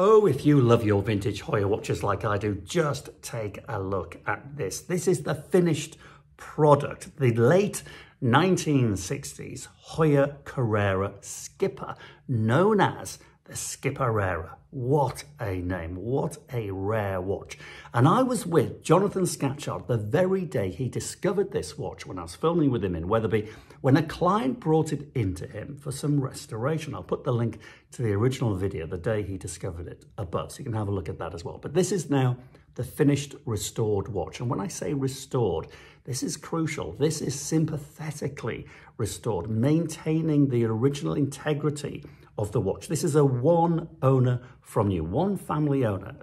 Oh, if you love your vintage Heuer watches like I do, just take a look at this. This is the finished product, the late 1960s Heuer Carrera Skipper, known as Skipperera. What a name, what a rare watch. And I was with Jonathan Scatchard the very day he discovered this watch when I was filming with him in Wetherby, when a client brought it into him for some restoration. I'll put the link to the original video the day he discovered it above, so you can have a look at that as well. But this is now the finished restored watch. And when I say restored, this is crucial. This is sympathetically restored, maintaining the original integrity of the watch. This is a one owner from you, one family owner,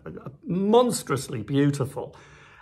monstrously beautiful.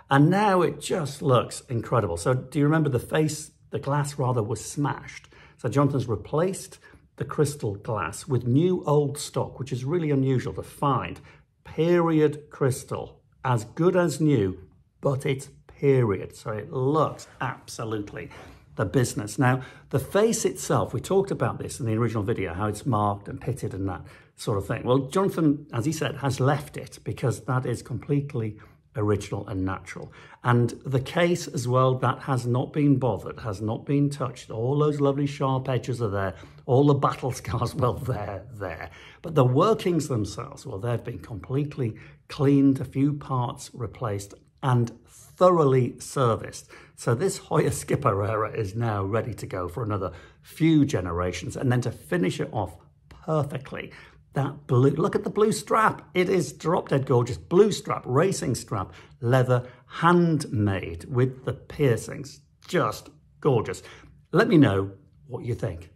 And now it just looks incredible. So do you remember the face, the glass rather was smashed. So Jonathan's replaced the crystal glass with new old stock, which is really unusual to find. Period crystal, as good as new, but it's period. So it looks absolutely the business. Now, the face itself, we talked about this in the original video, how it's marked and pitted and that sort of thing. Well, Jonathan, as he said, has left it because that is completely original and natural. And the case as well, that has not been bothered, has not been touched. All those lovely sharp edges are there. All the battle scars, well, they're there. But the workings themselves, well, they've been completely cleaned, a few parts replaced, and thoroughly serviced. So this Heuer Skipperera is now ready to go for another few generations. And then to finish it off perfectly, that blue, look at the blue strap. It is drop dead gorgeous. Blue strap, racing strap, leather, handmade with the piercings. Just gorgeous. Let me know what you think.